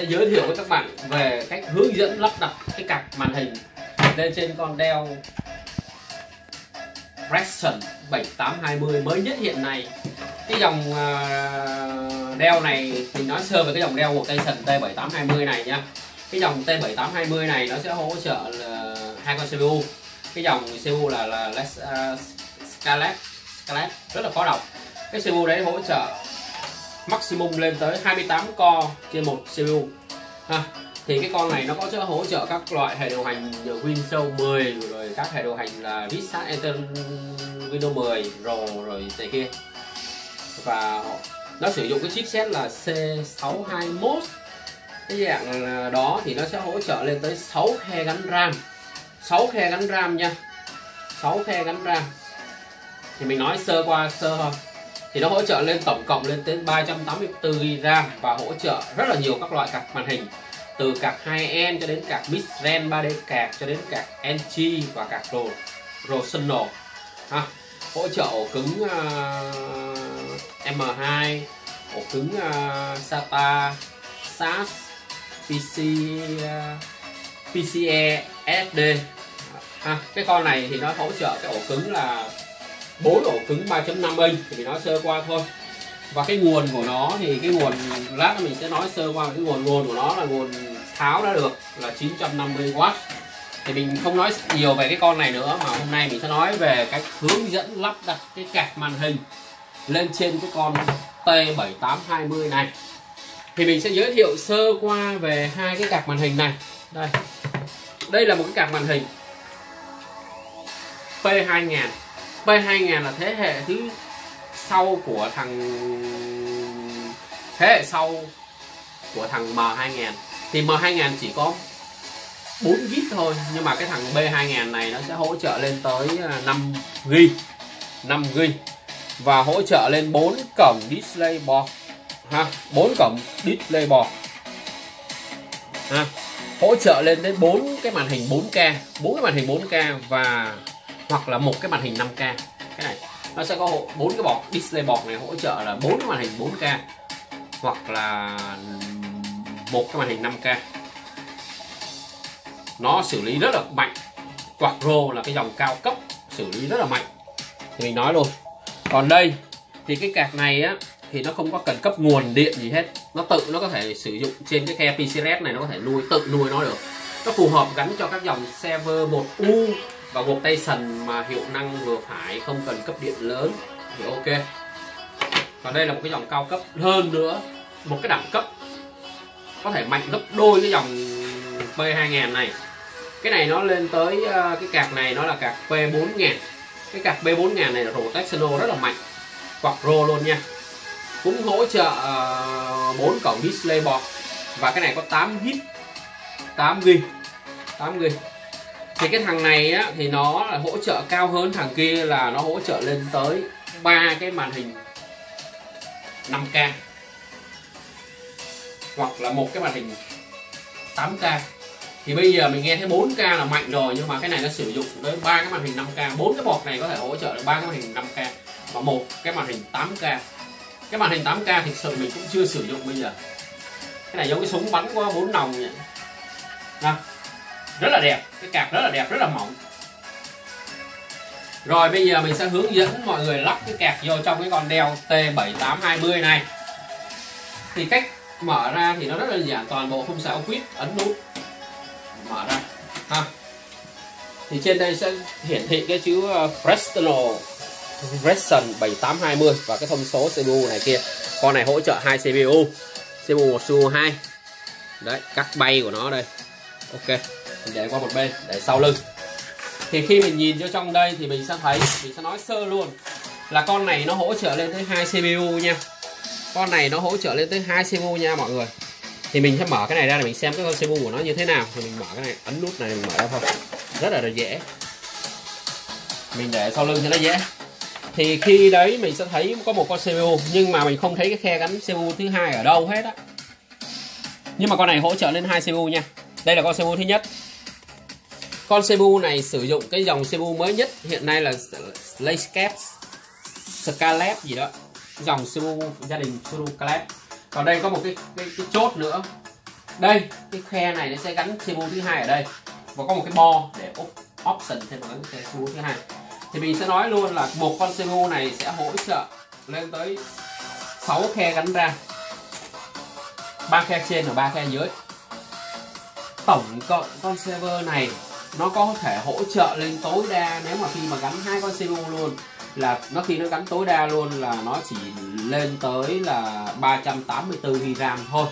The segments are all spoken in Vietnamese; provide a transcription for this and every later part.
sẽ giới thiệu với các bạn về cách hướng dẫn lắp đặt cái cặp màn hình lên trên con Dell Preston 7820 mới nhất hiện nay. Cái dòng à, đeo này thì nói sơ về cái dòng đeo của cây sần T7820 này nha cái dòng T7820 này nó sẽ hỗ trợ là hai con CPU cái dòng CPU là là uh, Scarlett Scarlett rất là khó đọc. Cái CPU đấy hỗ trợ maximum lên tới 28 core trên một CPU ha, thì cái con này nó có sẽ hỗ trợ các loại hệ điều hành Windows 10 rồi các hệ điều hành là Vista Enter Windows 10 rồi rồi này kia. Và nó sử dụng cái chipset là C621 cái dạng đó thì nó sẽ hỗ trợ lên tới 6 khe gắn RAM. 6 khe gắn RAM nha. 6 khe gắn RAM. Thì mình nói sơ qua sơ thôi thì nó hỗ trợ lên tổng cộng lên tới 384 GB RAM và hỗ trợ rất là nhiều các loại card màn hình. Từ card 2N cho đến card mid-range 3D card cho đến card NG và card Pro Professional ha hỗ trợ ổ cứng à, uh, M2 ổ cứng à, uh, SATA SAS PC uh, à, PCE SSD ha cái con này thì nó hỗ trợ cái ổ cứng là bốn ổ cứng 3.5 inch thì nói sơ qua thôi. Và cái nguồn của nó thì cái nguồn lát mình sẽ nói sơ qua cái nguồn nguồn của nó là nguồn tháo đã được là 950W thì mình không nói nhiều về cái con này nữa mà hôm nay mình sẽ nói về cách hướng dẫn lắp đặt cái card màn hình lên trên cái con T7820 này. Thì mình sẽ giới thiệu sơ qua về hai cái card màn hình này. Đây. Đây là một cái card màn hình P2000 P2000 là thế hệ thứ sau của thằng thế hệ sau của thằng M2000 thì M2000 chỉ có 4 GB thôi, nhưng mà cái thằng B2000 này nó sẽ hỗ trợ lên tới 5 GB 5 GB và hỗ trợ lên 4 cổng display board. Ha 4 cổng display board. Ha, hỗ trợ lên đến 4 cái màn hình 4K 4 cái màn hình 4K và hoặc là một cái màn hình 5K cái này, nó sẽ có bốn cái bọt, display bọc này hỗ trợ là bốn cái màn hình 4K hoặc là một cái màn hình 5K nó xử lý rất là mạnh. Quadro là cái dòng cao cấp, xử lý rất là mạnh. Thì mình nói luôn còn đây, thì cái card này á, thì nó không có cần cấp nguồn điện gì hết. Nó tự, nó có thể sử dụng trên cái khe PCRS này, nó có thể nuôi, tự nuôi nó được. Nó phù hợp gắn cho các dòng server 1U và gộp tay sần mà hiệu năng vừa phải không cần cấp điện lớn thì ok. Còn đây là một cái dòng cao cấp. Hơn nữa, một cái đẳng cấp có thể mạnh gấp đôi cái dòng P2000 này. Cái này nó lên tới à, cái cạc này nó là cạc P4000 cái cạc P4000 này là rotational rất là mạnh. Quạt rô luôn nha. Cũng hỗ trợ à, 4 cổng display board. Và cái này có 8 GB 8 GB 8 GB thì cái thằng này á, thì nó là hỗ trợ cao hơn thằng kia là nó hỗ trợ lên tới ba cái màn hình 5K hoặc là một cái màn hình 8K thì bây giờ mình nghe thấy 4K là mạnh rồi nhưng mà cái này nó sử dụng tới ba cái màn hình 5K bốn cái bọt này có thể hỗ trợ được ba cái màn hình 5K và một cái màn hình 8K cái màn hình 8K thực sự mình cũng chưa sử dụng bây giờ. Cái này giống cái súng bắn qua bốn nòng vậy. Nào, rất là đẹp, cái cạc rất là đẹp, rất là mỏng. Rồi, bây giờ mình sẽ hướng dẫn mọi người lắp cái cạc vô trong cái con đeo T7820 này. Thì cách mở ra thì nó rất đơn giản, toàn bộ không xạo quýt ấn nút. Mở ra, ha. Thì trên đây sẽ hiển thị cái chữ Prestono Preston 7820 và cái thông số CPU này kia. Con này hỗ trợ hai CPU CPU 1 CPU 2 đấy, cắt bay của nó đây. Ok mình để qua một bên, để sau lưng. Thì khi mình nhìn vô trong đây thì mình sẽ thấy, mình sẽ nói sơ luôn là con này nó hỗ trợ lên tới hai CPU nha. Con này nó hỗ trợ lên tới hai CPU nha mọi người. Thì mình sẽ mở cái này ra để mình xem cái con CPU của nó như thế nào. Thì mình mở cái này, ấn nút này mình mở ra thôi. Rất là dễ. Mình để sau lưng cho nó dễ. Thì khi đấy mình sẽ thấy có một con CPU nhưng mà mình không thấy cái khe gắn CPU thứ hai ở đâu hết á. Nhưng mà con này hỗ trợ lên hai CPU nha. Đây là con CPU thứ nhất con CPU này sử dụng cái dòng CPU mới nhất hiện nay là Layscape Scarlett gì đó. Dòng CPU gia đình CPU Scarlett còn đây có một cái, cái, cái chốt nữa. Đây cái khe này nó sẽ gắn CPU thứ hai ở đây. Và có một cái bo để option thêm một cái CPU thứ hai. Thì mình sẽ nói luôn là một con CPU này sẽ hỗ trợ lên tới 6 khe gắn ra. Ba khe trên và ba khe dưới. Tổng cộng con server này nó có thể hỗ trợ lên tối đa nếu mà khi mà gắn hai con CPU luôn. Là nó khi nó gắn tối đa luôn là nó chỉ lên tới là 384 GB RAM thôi.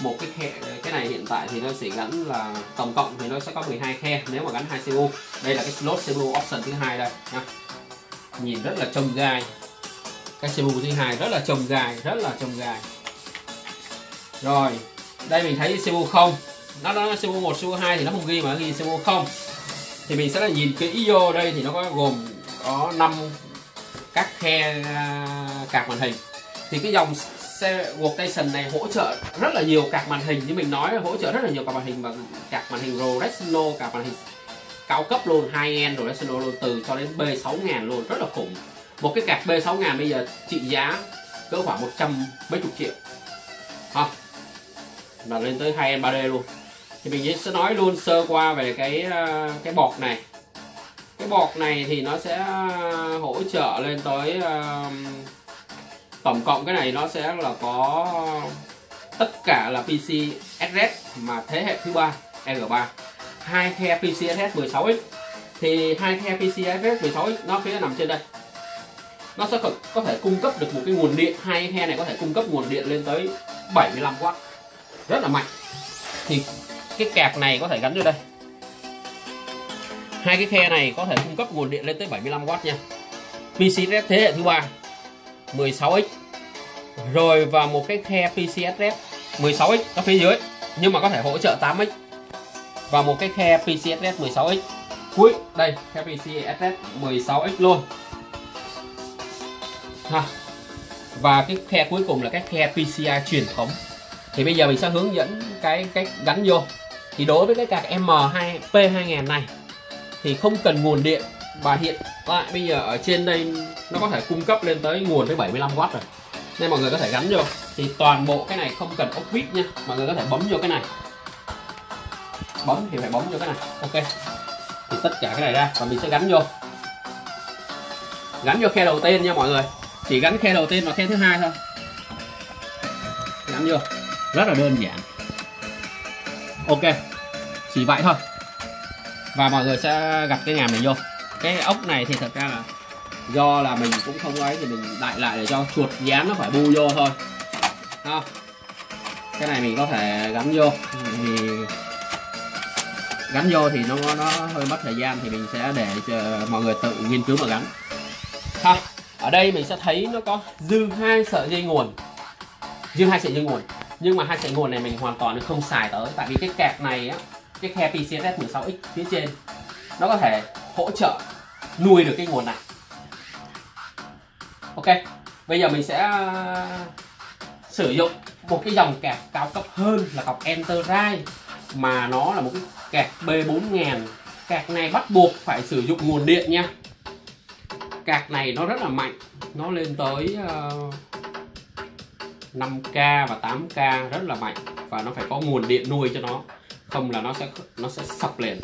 Một cái khe, cái này hiện tại thì nó sẽ gắn là tổng cộng thì nó sẽ có 12 khe nếu mà gắn hai CPU đây là cái slot CPU option thứ hai đây, nha. Nhìn rất là trông gai. Cái CPU thứ hai rất là trông gai, rất là trông gai. Rồi, đây mình thấy CPU không? Nó nó CO1 CO2 thì nó không ghi mà nó ghi CO0 thì mình sẽ là nhìn kỹ vô đây thì nó có gồm có 5 các khe à, cạc màn hình. Thì cái dòng workstation này hỗ trợ rất là nhiều cạc màn hình. Như mình nói, hỗ trợ rất là nhiều cạc màn hình và cạc màn hình Retina cạc màn hình cao cấp luôn, hai end rồi luôn, từ cho đến B6000 luôn, rất là khủng. Một cái cạc B6000 bây giờ trị giá cỡ khoảng 100 mấy chục triệu. Ha là lên tới hai end 3D luôn thì mình sẽ nói luôn sơ qua về cái ờ, cái bọt này. Cái bọt này thì nó sẽ ờ, hỗ trợ lên tới ờ, tổng cộng cái này nó sẽ là có tất cả là PC SRS mà thế hệ thứ ba R3 hai khe PC SRS 16x thì hai khe PC SRS 16x nó phía nằm trên đây. Nó sẽ có thể cung cấp được một cái nguồn điện. Hai khe này có thể cung cấp nguồn điện lên tới 75W rất là mạnh. Thì cái kẹp này có thể gắn vô đây. Hai cái khe này có thể cung cấp nguồn điện lên tới 75W nha. PCS thế hệ thứ ba 16x rồi và một cái khe PCSS 16x ở phía dưới, nhưng mà có thể hỗ trợ 8x và một cái khe PCSS 16x cuối, đây, khe PCSS 16x luôn. Ha. Và cái khe cuối cùng là cái khe PCI truyền thống. Thì bây giờ mình sẽ hướng dẫn cái cách gắn vô thì đối với cái card M2 P2000 này, thì không cần nguồn điện. Và hiện tại bây giờ ở trên đây nó có thể cung cấp lên tới nguồn tới 75W rồi. Nên mọi người có thể gắn vô. Thì toàn bộ cái này không cần ốc vít nha. Mọi người có thể bấm vô cái này. Bấm thì phải bấm vô cái này. Ok. Thì tất cả cái này ra. Và mình sẽ gắn vô. Gắn vô khe đầu tiên nha mọi người. Chỉ gắn khe đầu tiên và khe thứ hai thôi. Gắn vô. Rất là đơn giản ok, chỉ vậy thôi. Và mọi người sẽ gặp cái ngàm này vô. Cái ốc này thì thật ra là do là mình cũng không ấy thì mình đại lại để cho chuột dán nó phải bu vô thôi. Ha cái này mình có thể gắn vô. Thì gắn vô thì nó nó hơi mất thời gian thì mình sẽ để cho mọi người tự nghiên cứu mà gắn. Ha, ở đây mình sẽ thấy nó có dư hai sợi dây nguồn. Dư hai sợi dây nguồn nhưng mà hai sợi nguồn này mình hoàn toàn không xài tới tại vì cái kẹp này á cái khe PCS 16X phía trên nó có thể hỗ trợ nuôi được cái nguồn này. Ok bây giờ mình sẽ à, sử dụng một cái dòng kẹp cao cấp hơn là cọc Enterprise mà nó là một cái kẹp B4000 kẹp này bắt buộc phải sử dụng nguồn điện nha. Kẹp này nó rất là mạnh nó lên tới uh, 5k và 8k rất là mạnh và nó phải có nguồn điện nuôi cho nó không là nó sẽ nó sẽ sập liền.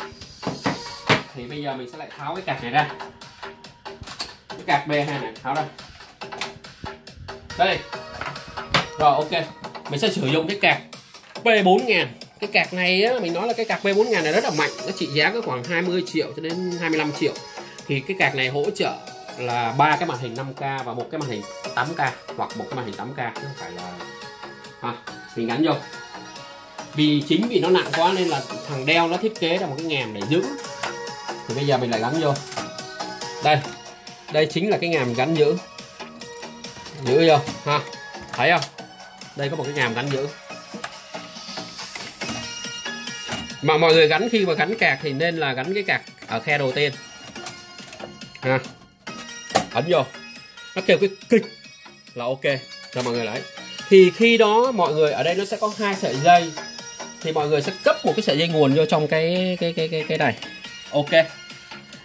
Thì bây giờ mình sẽ lại tháo cái cạc này ra. Cái cạc B2 này tháo ra. Đây. Rồi ok. Mình sẽ sử dụng cái cạc P4000 cái cạc này á, mình nói là cái cạc P4000 này rất là mạnh. Nó trị giá có khoảng 20 triệu cho đến 25 triệu. Thì cái cạc này hỗ trợ là ba cái màn hình 5K và một cái màn hình 8K hoặc một cái màn hình 8K chứ không phải là ha mình gắn vô. Vì chính vì nó nặng quá nên là thằng đeo nó thiết kế ra một cái ngàm để giữ. Thì bây giờ mình lại gắn vô. Đây. Đây chính là cái ngàm gắn giữ. Giữ vô, ha. Thấy không? Đây có một cái ngàm gắn giữ. Mà mọi người gắn khi mà gắn cạc thì nên là gắn cái cạc ở khe đầu tiên. Ha ấn vô. Nó kêu cái kịch là ok. Cho mọi người lấy thì khi đó mọi người, ở đây nó sẽ có hai sợi dây. Thì mọi người sẽ cấp một cái sợi dây nguồn vô trong cái cái cái cái cái này. Ok.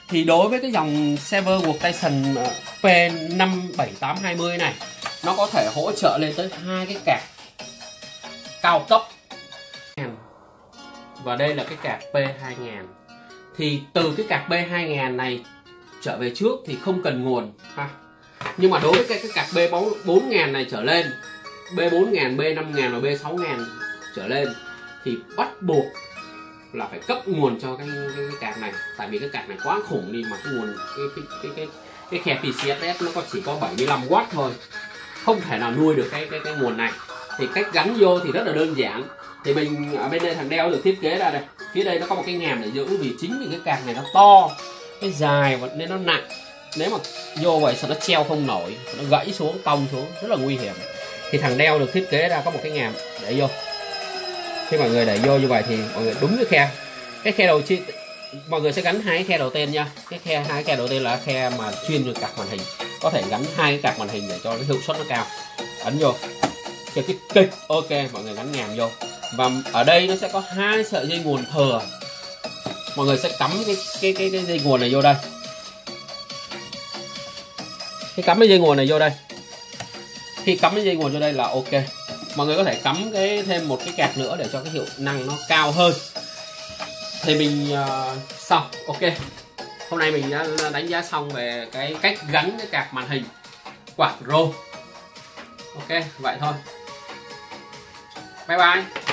Thì đối với cái dòng server workstation Tyson P57820 này, nó có thể hỗ trợ lên tới hai cái cạc cao cấp và đây là cái cạc P2000 thì từ cái cạc P2000 này trở về trước thì không cần nguồn. Ha. Nhưng mà đối với cái, cái cạc B4000 này trở lên B4000, B5000 và B6000 trở lên thì bắt buộc là phải cấp nguồn cho cái, cái, cái cạc này. Tại vì cái cạc này quá khủng đi mà cái nguồn cái cái cái cái, cái khe PCSS nó có chỉ có 75W thôi. Không thể nào nuôi được cái cái cái nguồn này. Thì cách gắn vô thì rất là đơn giản. Thì mình ở bên đây thằng đeo được thiết kế ra đây. Phía đây nó có một cái ngàm để giữ vì chính vì cái cạc này nó to cái dài và nên nó nặng. Nếu mà vô vậy sao nó treo không nổi, nó gãy xuống tông xuống, rất là nguy hiểm. Thì thằng đeo được thiết kế ra có một cái ngàm để vô. Khi mọi người để vô như vậy thì mọi người đúng cái khe. Cái khe đầu chi, mọi người sẽ gắn hai cái khe đầu tiên nha. Cái khe, hai cái khe đầu tiên là khe mà chuyên được cạc màn hình. Có thể gắn hai cái cạc màn hình để cho cái hiệu suất nó cao. Ấn vô. Cái cái kịch ok, mọi người gắn ngàm vô. Và ở đây nó sẽ có hai sợi dây nguồn thừa mọi người sẽ cắm cái cái cái, cái dây nguồn này vô đây. Cái cắm cái dây nguồn này vô đây. Khi cắm cái dây nguồn vô đây là ok. Mọi người có thể cắm cái thêm một cái cạc nữa để cho cái hiệu năng nó cao hơn. Thì mình uh, xong ok. Hôm nay mình đã đánh giá xong về cái cách gắn cái cạc màn hình quạt rô. Ok vậy thôi. Bye bye.